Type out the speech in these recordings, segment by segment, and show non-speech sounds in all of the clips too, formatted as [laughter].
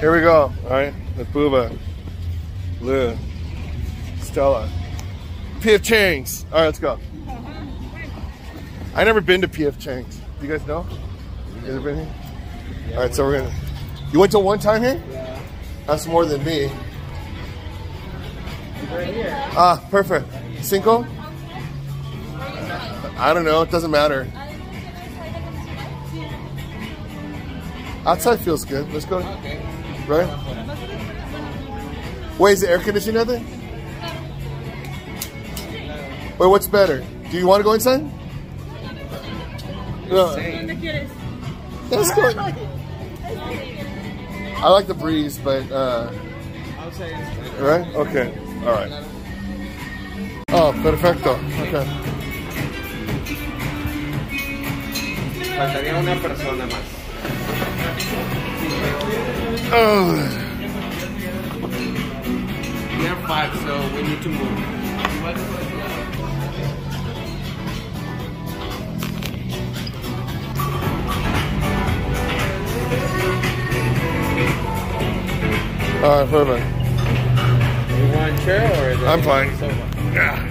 Here we go. All right, with Buba, Lu, Stella, PF Chang's. All right, let's go. I never been to PF Chang's. Do you guys know? You ever been here? All right, so we're gonna. You went to one time here? Yeah. That's more than me. Right here. Ah, perfect. Cinco? I don't know. It doesn't matter. Outside feels good. Let's go. Okay. Right? Wait, is the air conditioning out there? Wait, what's better? Do you want to go inside? No. Same. Let's go. I like the breeze, but uh, Outside right? Okay. All right. Oh, perfecto. Okay. Faltaría una persona más. Oh. We are five, so we need to move. All right, perfect. You want a chair or? is it I'm fine. Yeah.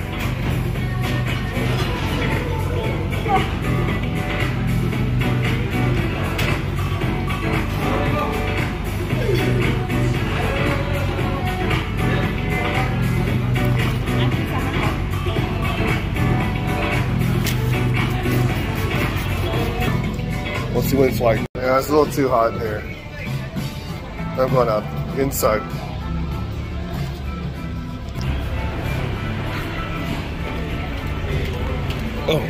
We'll see what it's like. Yeah, it's a little too hot in here. I'm going up inside. Oh.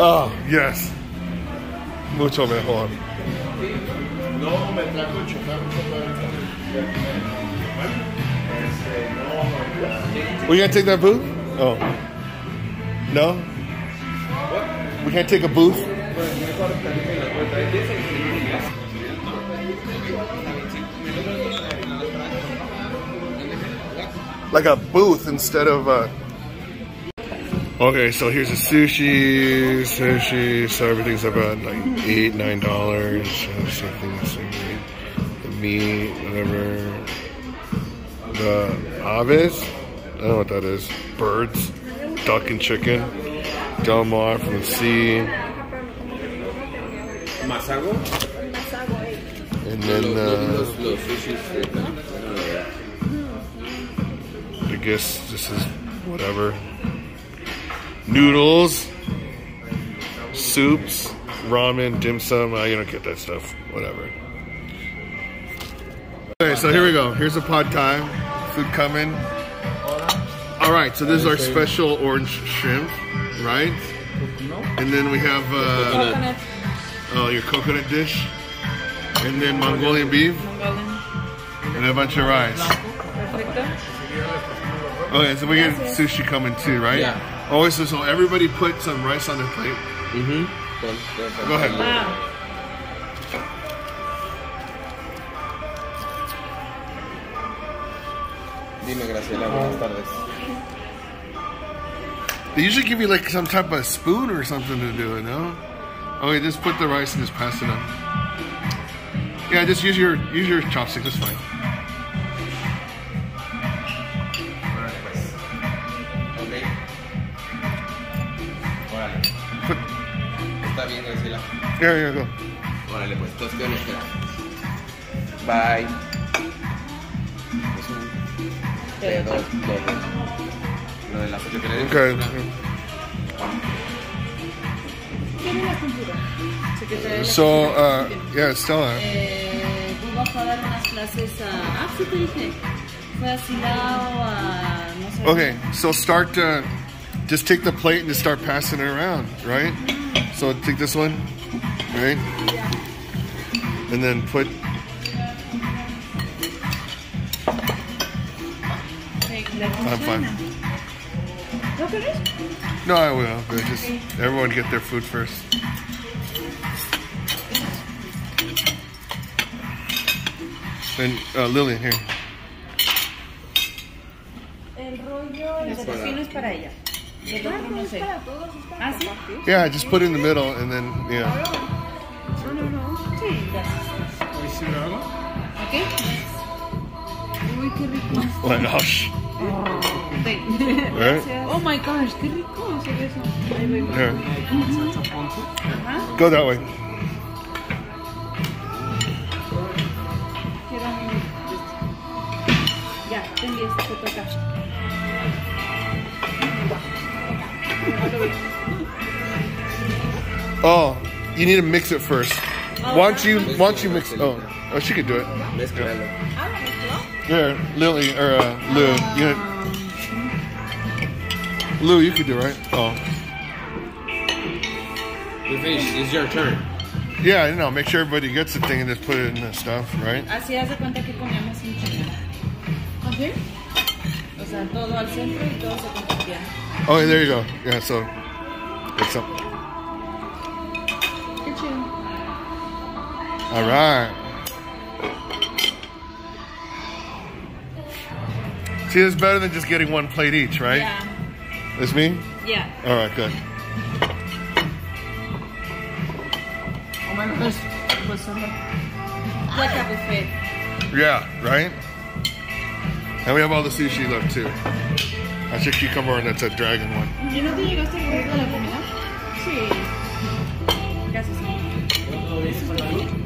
Oh, yes. Mucho mejor. No, me trajo el chofer, un chofer. We take that booth? Oh. No? We can't take a booth? Like a booth instead of a. Okay, so here's the sushi, sushi. So everything's about like eight, nine dollars. The meat, whatever. The aves. I don't know what that is. Birds, duck and chicken. Del Mar from the sea. ¿Masago? And then uh, Los, los sushis. I guess this is whatever. Noodles, soups, ramen, dim sum. You don't get that stuff. Whatever. Okay, so here we go. Here's a pad thai. Food coming. All right, so this is our special orange shrimp, right? And then we have uh, Coconut, oh, your coconut dish, and then Mongolian beef, Mongolian. and a bunch of rice. Okay, so we get sushi coming too, right? Yeah. Always so, so everybody put some rice on their plate. Ujú. Go ahead. Ah, Dime, Graciela, buenas tardes. They usually give you like some type of spoon or something to do it, no? Oh, okay, just put the rice and just pass it on. Yeah, just use your use your chopstick. That's fine. Ok. Órale. Put, Está bien, Graciela. there you go. Órale, pues, todos quedan. Bye. Es un pedo todo. Lo de las ocho que le dije. Okay. ¿Quién es la cultura? Secretaria de la So, uh, yeah, Stella. Eh, tú vas a dar unas clases a... Ah, sí te dije. Fue a Silao, a... No sé. Okay, so start. Uh, just take the plate and just start passing it around, right? So take this one, right? And then put. ¿Le I'm fine. Funciona? ¿No querés? No, I will. But just everyone get their food first. And uh, Lillian here. El rollo, el tocino es para ella. Y el otro no sé. ¿Ah. Yeah, just put it in the middle and then yeah. No, no, no. Sí, gracias. Hoy sí lo hago. Uy, qué rico. Like, oh, sh- [laughs] right? Oh my gosh, qué rico hacer eso. Ahí voy, voy. Here, Ajá. go that way. Ya, ten 10, te toca. Oh, you need to mix it first. Why don't you, why don't you mix, oh, oh, she could do it. Mezclalo. Here, Lily, or uh, Lu, you, Lu, you could do it, right? Oh, We. It's your turn. yeah, you know, make sure everybody gets the thing and just put it in the stuff, right? Así haz cuenta que poníamos un chingo. O sea, todo al centro y todo se compartía. Oh, there you go. Yeah, so it's up. Qué chido. All right. See, it's better than just getting one plate each, right? Yeah. It's me? Yeah. All right, good. Oh my goodness! What's Like a buffet. Yeah, right? And we have all the sushi left too. That's a cucumber and that's a dragon one. ¿Y no te llegaste a comer la comida? Sí. Gracias.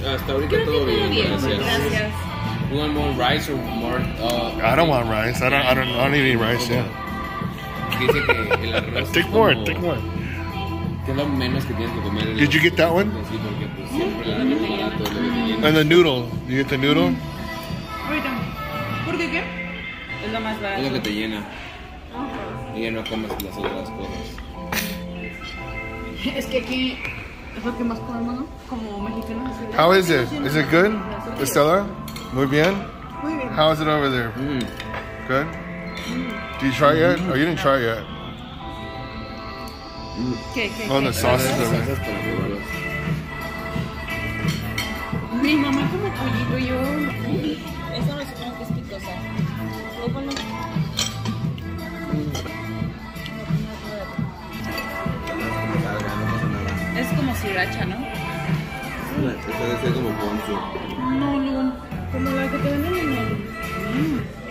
Hasta ahorita Creo que todo todo bien. bien. Gracias. Gracias. You want more rice or more? Uh, I don't want rice. I don't. I don't. I don't need any rice. Yeah. Dice que el arroz. Take es more. Take more. Que es lo menos que tienes que comer. en Did los- you get that one? Sí, porque pues siempre la más barato es lo que te llena. And the noodle. You get the noodle? Ahorita. ¿Por qué qué? Es lo más Es lo barato. que te llena. Y ya no comes las otras cosas. Es que aquí es lo que más comemos, ¿no? Como mexicanos. How is it? Is it good, Esthela? Muy bien. Muy bien. How is it over there? Mm. Good. Did you try it yet? Oh, you didn't try it yet. ¿Qué, qué, Oh, qué? the sauce is over there. salsas para probarlas. Mi mamá come pollito yo... Esa me supongo que es picosa. Pruébalo. Como no pasa. Es como sriracha, ¿no? Esto debe ser como ponzu. No, no. Como la que te venden en el... Mm.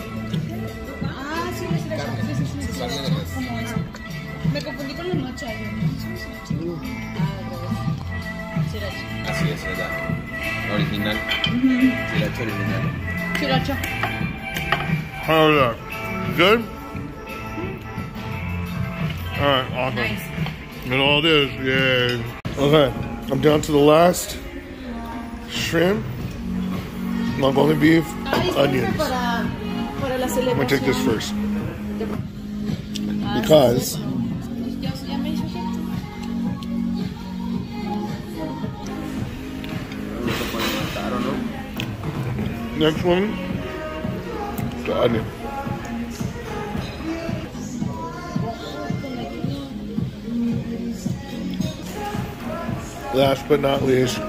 Me confundí con la matcha. yo, ¿no? Ah, al Así es, ¿verdad? Original. Sriracha original. Sriracha. How is that? Good. All right. Awesome. Nice. And all it is, yay. Okay, I'm down to the last shrimp, Mongolian beef, onions. Para, para la I'm gonna take this first because next one, the onion. Last but not least, I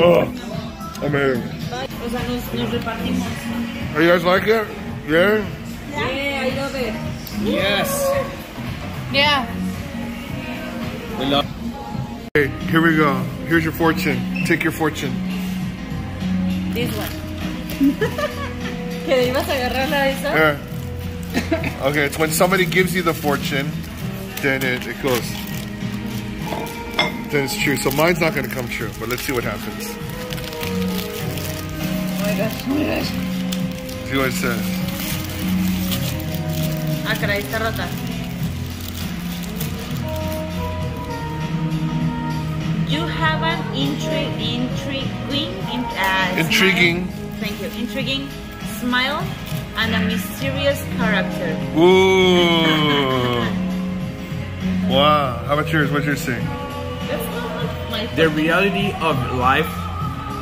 oh, amazing. O sea, nos, nos repartimos. Are you guys like it? Yeah? Yeah, I love it. Yes. Yeah. We love. Okay, here we go. Here's your fortune. Take your fortune. This one. [laughs] ¿Que ibas a agarrar la esa? Yeah. Okay, it's when somebody gives you the fortune, then it, it goes. Then it's true. So mine's not going to come true, but let's see what happens. Ah, caray, está rota. You have an intri intriguing, in, uh, Intriguing. smile. Thank you. Intriguing smile and a mysterious character. Ooh. [laughs] Wow. How about yours? What's yours saying? That's not my The reality of life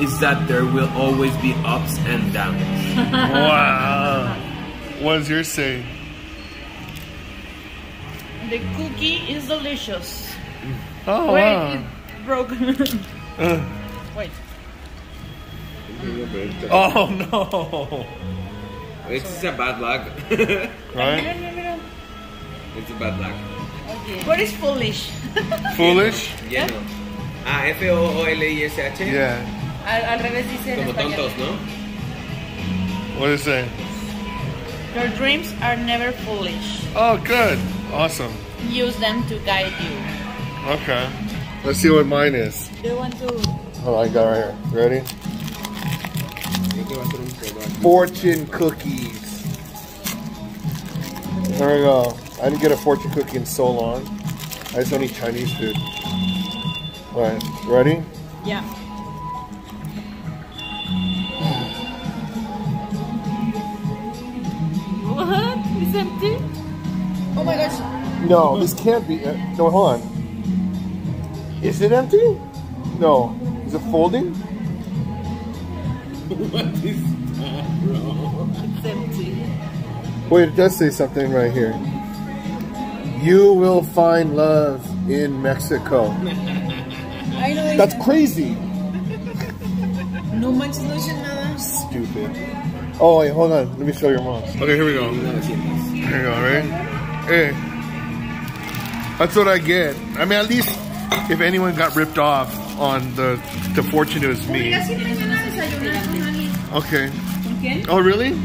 is that there will always be ups and downs. [laughs] Wow. What does yours say? The cookie is delicious. Oh, Wait, wow. it broke. [laughs] Uh, Wait. oh, no. This is a bad luck. [laughs] Right? It's a bad luck. Oye. What is foolish? Foolish? Yeah. Ah, F-O-O-L-I-S-H. Yeah. Al, al revés dice en Como español. tontos, ¿no? What is it? Your dreams are never foolish. Oh, good. Awesome. Use them to guide you. Okay. Let's see what mine is. Do you want to... Oh, I got it right here. Ready? Creo que va a ser un pedo aquí. Fortune cookies. Here we go. I didn't get a fortune cookie in so long. I just don't eat Chinese food. Alright, ready? Yeah. It's empty? Oh my gosh. No, this can't be. Uh, no, hold on. Is it empty? No. Is it folding? [laughs] It's empty. Wait, it does say something right here. You will find love in Mexico. [laughs] I know That's crazy. [laughs] no manches, no nada. Stupid. Oh, wait, hold on. Let me show your mom. Okay, here we go. 900. Here you go, right? Hey. That's what I get. I mean, at least if anyone got ripped off on the the fortune, it was me. Casi mañana desayunar con alguien. Okay. Oh, really? [laughs]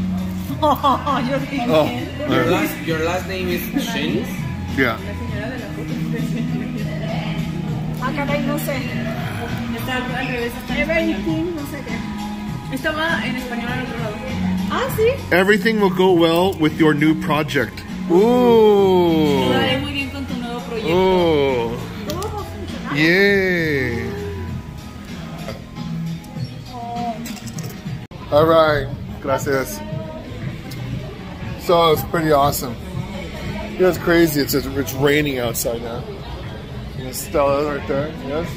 Oh, yo dije. Oh. Your last, your last name is Shin? yeah. Ah, caray, no sé. Está al al revés, está en español. Everything, no sé qué. Estaba en español al otro lado. Ah, sí. Everything will go well with your new project. Ooh. Te daré muy bien con tu nuevo proyecto. Oh. Todo va a funcionar. Yay. All right. Gracias. So it's pretty awesome. You know, it's crazy. It's it's raining outside now. And Stella right there. Yes.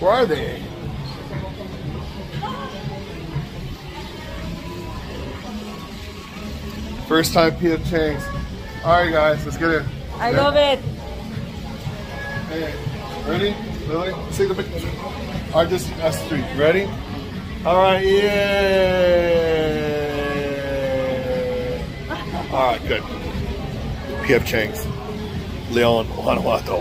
Where are they? First time Peter Chang's. All right, guys, let's get it. I love it. Hey, ready? Lily, take the picture. Right, just us three. Ready? All right, yeah. All right, good. PF Chang's, Leon, Guanajuato.